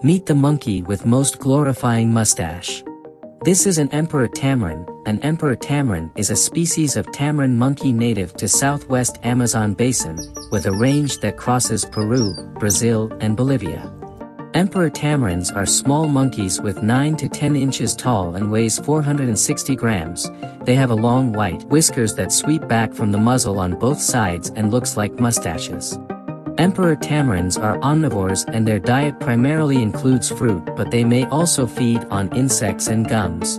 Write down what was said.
Meet the monkey with most glorifying mustache. This is an emperor tamarin. An emperor tamarin is a species of tamarin monkey native to southwest Amazon basin, with a range that crosses Peru, Brazil, and Bolivia. Emperor tamarins are small monkeys with 9 to 10 inches tall and weighs 460 grams. They have a long white whiskers that sweep back from the muzzle on both sides and looks like mustaches. Emperor tamarins are omnivores and their diet primarily includes fruit but they may also feed on insects and gums.